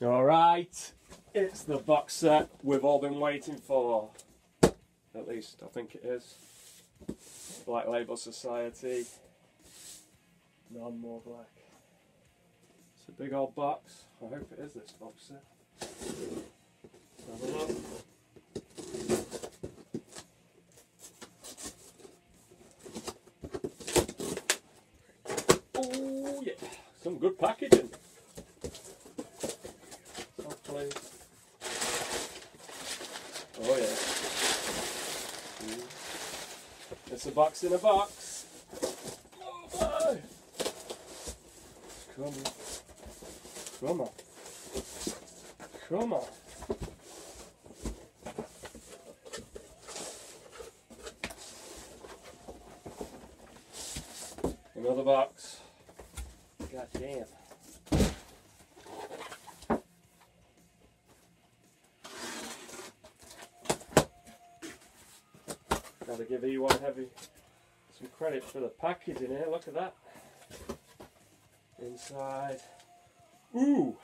All right, it's the box set we've all been waiting for. At least I think it is. Black Label Society. None more black. It's a big old box. I hope it is this box set. Let's have a look. Oh yeah, some good packaging. Hopefully. Oh yeah. Mm. It's a box in a box. Oh! Come on. Come on. Come on. Another box. God damn. Give eOne Heavy some credit for the packaging here. Look at that. Inside. Ooh!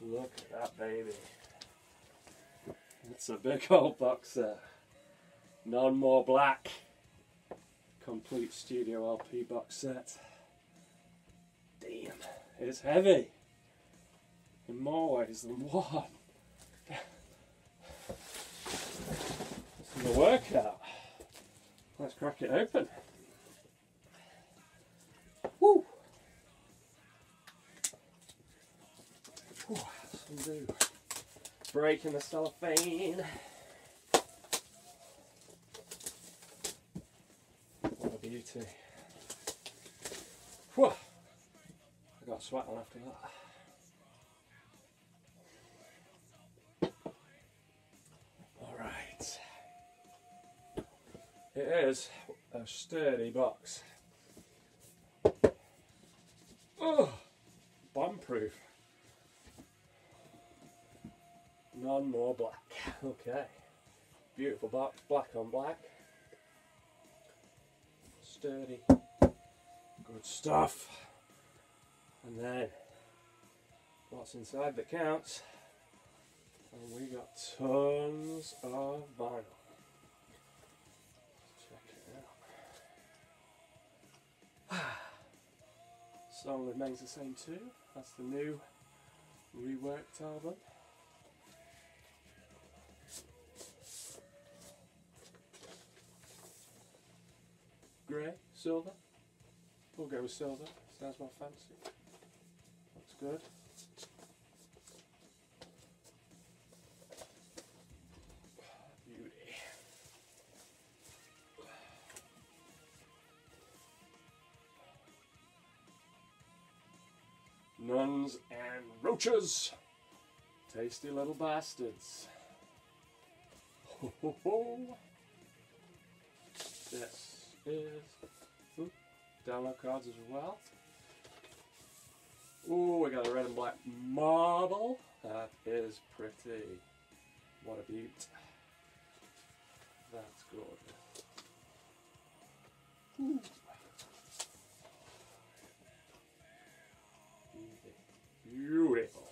Look at that baby. It's a big old box there. None more black. Complete studio LP box set. Damn, it's heavy. In more ways than one. Is a workout. Let's crack it open. Woo! Whew, some do. Breaking the cellophane. What a beauty. Whew. I got sweating after that. Is a sturdy box. Oh, bomb proof. None more black. Okay. Beautiful box, black on black. Sturdy. Good stuff. And then what's inside that counts. And we got tons of vinyl. Song remains the same too. That's the new reworked album. Grey, silver. We'll go with silver. Sounds more fancy. Looks good. Roaches. Tasty little bastards. Ho ho ho. This is ooh, download cards as well. Ooh, we got a red and black marble. That is pretty. What a beaut. That's gorgeous. Ooh. Beautiful.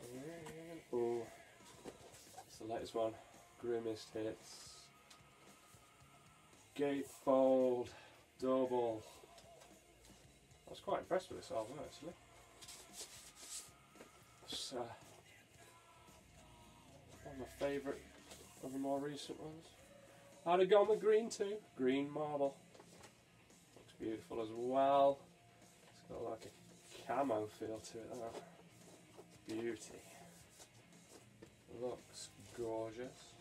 And, oh, it's the latest one. Grimmest hits. Gatefold double. I was quite impressed with this album actually. It's uh, one of my favourite of the more recent ones. I'd have gone with green too. Green marble. Beautiful as well. It's got like a camo feel to it. That. Beauty. Looks gorgeous.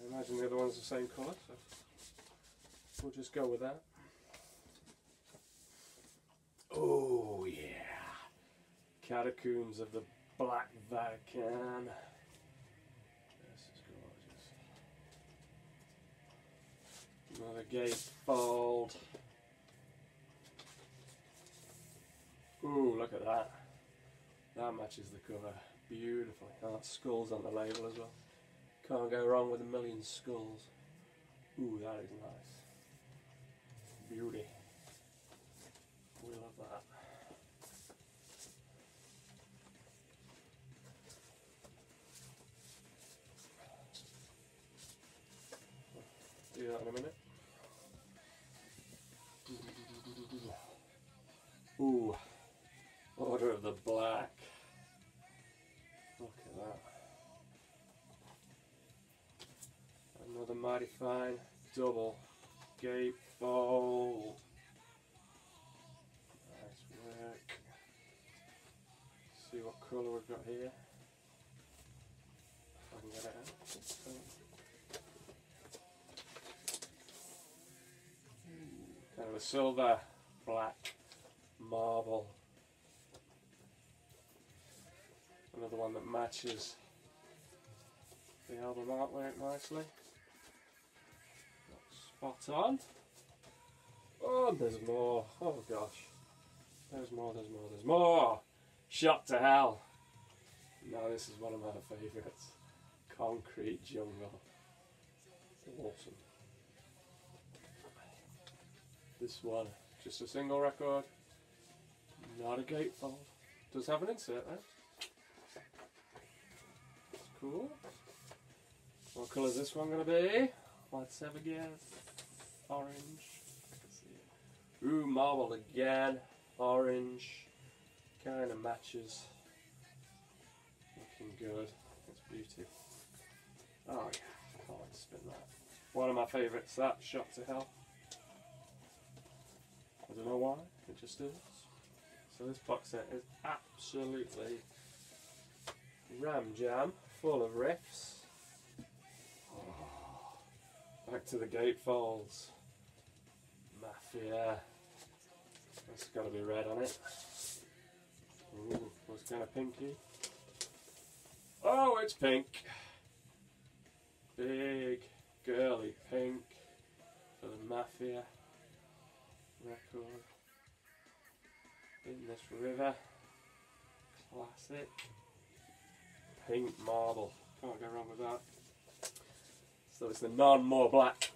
I imagine the other one's the same colour, so we'll just go with that. Oh yeah. Catacombs of the Black Vatican. Another gate fold. Ooh, look at that. That matches the cover beautifully. Oh, that skull's on the label as well. Can't go wrong with a million skulls. Ooh, that is nice. Beauty. We love that. Do that in a minute. Fine double gatefold. Nice work. See what colour we've got here. If I can get it out. Kind of a silver black marble. Another one that matches the album artwork nicely. Spot on. Oh, there's more. Oh gosh. There's more, there's more, there's more. Shot to hell. Now this is one of my favourites. Concrete Jungle. Awesome. This one, just a single record. Not a gatefold. Does have an insert. That's cool. What colour is this one going to be? Let's have a guess. Orange. Ooh, marble again. Orange. Kind of matches. Looking good. It's beauty. Oh yeah, can't wait to spin that. One of my favourites, that Shot to Hell. I don't know why, it just is. So this box set is absolutely ram jam, full of riffs. Oh, back to the gatefolds. Mafia. Uh, that's got to be red on it. Ooh, looks kind of pinky. Oh, it's pink. Big, girly pink for the Mafia record. In this river. Classic. Pink marble. Can't go wrong with that. So it's the none more black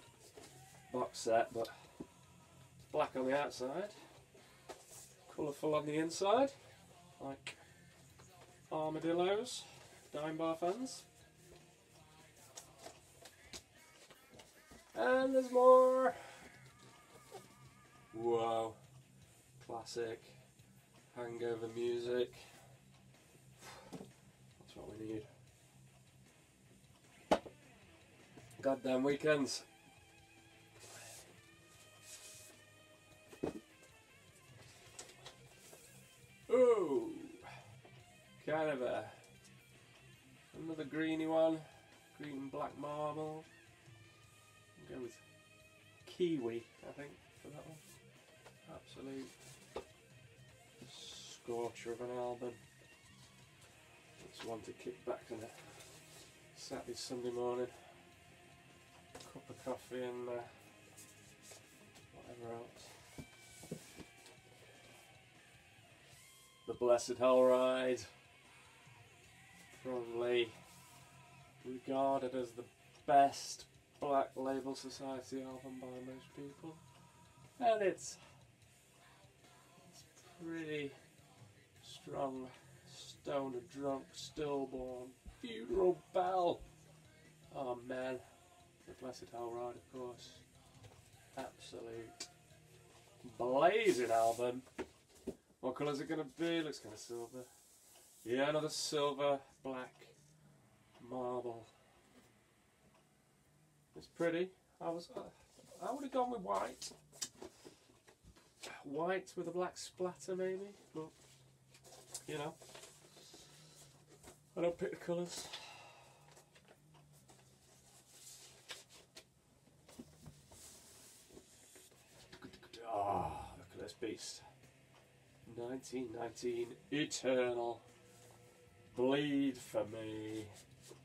box set, but black on the outside, colourful on the inside, like armadillos, dime bar fans. And there's more. Whoa, classic hangover music. That's what we need. Goddamn weekends. Scorcher of an album. It's one to kick back on a Saturday, Sunday morning cup of coffee and uh, whatever else. The Blessed Hell Ride, probably regarded as the best Black Label Society album by most people, and it's it's pretty strong, stoner, drunk, stillborn, funeral bell. Oh man. The Blessed Hell Ride, of course. Absolute blazing album. What colour is it going to be? Looks kind of silver. Yeah, another silver, black, marble. It's pretty. I was, uh, I would have gone with white. White with a black splatter, maybe. But you know, I don't pick the colours. Ah, look at this beast. 1919 Eternal. Bleed for me.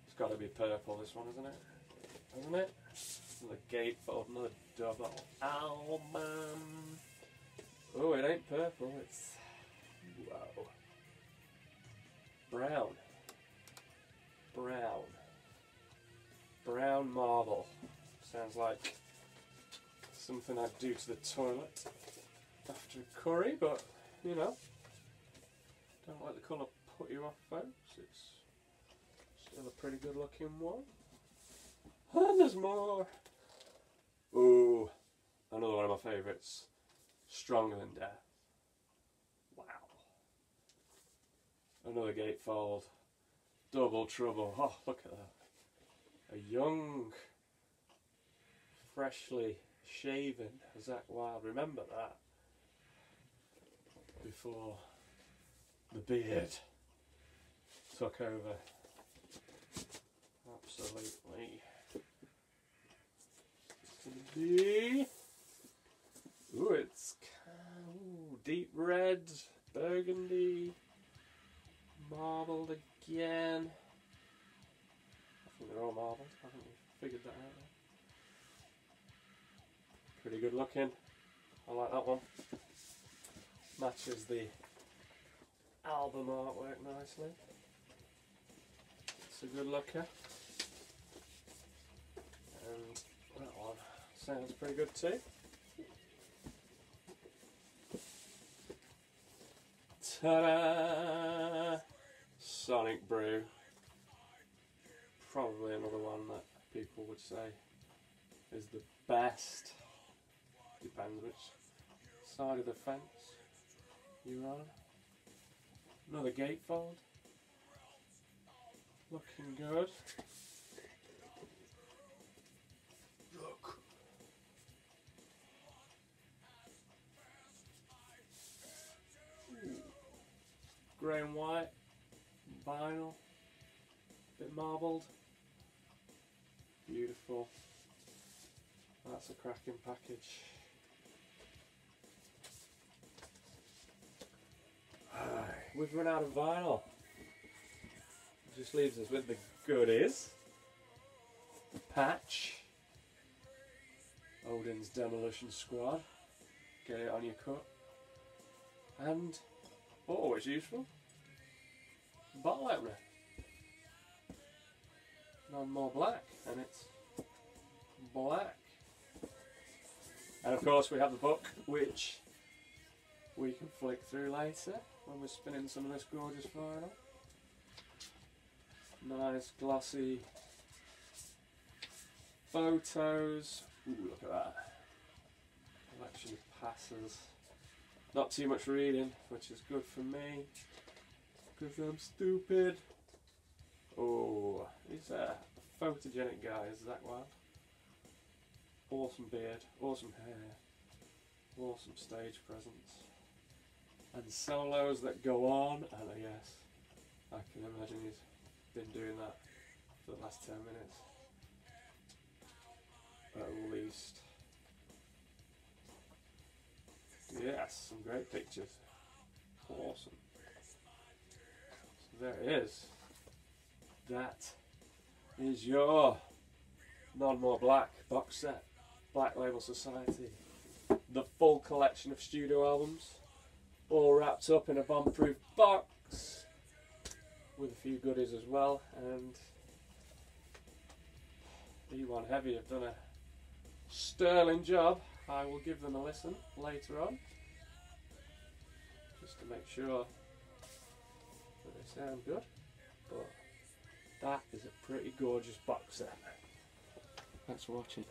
It's got to be purple, this one, isn't it? Isn't it? Another gatefold, another double album. Oh, it ain't purple, it's. Wow. Brown. Brown. Brown marble. Sounds like something I'd do to the toilet after a curry, but you know, don't let the colour put you off, folks. It's still a pretty good looking one. And there's more. Ooh, another one of my favourites. Stronger than death. Wow. Another gatefold. Double trouble. Oh, look at that. A young freshly shaven Zakk Wylde. Remember that before the beard took over. Absolutely. Ooh, it's deep red, burgundy, marbled again. I think they're all marbled. I haven't we figured that out? Pretty good looking. I like that one. Matches the album artwork nicely. It's a good looker. And that one sounds pretty good too. Ta-da! Sonic Brew. Probably another one that people would say is the best. Depends which side of the fence you're on. Another gatefold. Looking good. Look. Grey and white. Vinyl. Bit marbled. Beautiful. That's a cracking package. We've run out of vinyl. It just leaves us with the goodies. The patch. Odin's Demolition Squad. Get it on your cut. And, oh, it's useful. Bottle opener. None more black, and it's black. And of course we have the book, which we can flick through later when we're spinning some of this gorgeous vinyl. Nice glossy photos. Ooh, look at that. Collection of passes. Not too much reading, which is good for me. Because I'm stupid. Oh, he's a photogenic guy, is that Wylde? Awesome beard, awesome hair, awesome stage presence and solos that go on, and I guess I can imagine he's been doing that for the last 10 minutes at least. Yes, some great pictures. Awesome. There is. That is your None More Black box set, Black Label Society. The full collection of studio albums all wrapped up in a bomb-proof box with a few goodies as well and eOne Heavy have done a sterling job I will give them a listen later on just to make sure that they sound good but that is a pretty gorgeous box set. Thanks for watching